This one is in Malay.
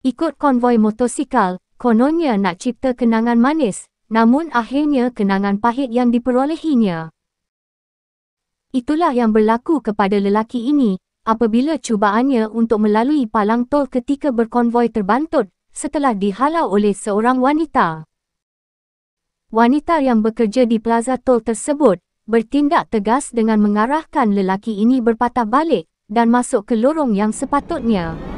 Ikut konvoi motosikal, kononnya nak cipta kenangan manis, namun akhirnya kenangan pahit yang diperolehinya. Itulah yang berlaku kepada lelaki ini, apabila cubaannya untuk melalui palang tol ketika berkonvoi terbantut, setelah dihalau oleh seorang wanita. Wanita yang bekerja di plaza tol tersebut, bertindak tegas dengan mengarahkan lelaki ini berpatah balik, dan masuk ke lorong yang sepatutnya.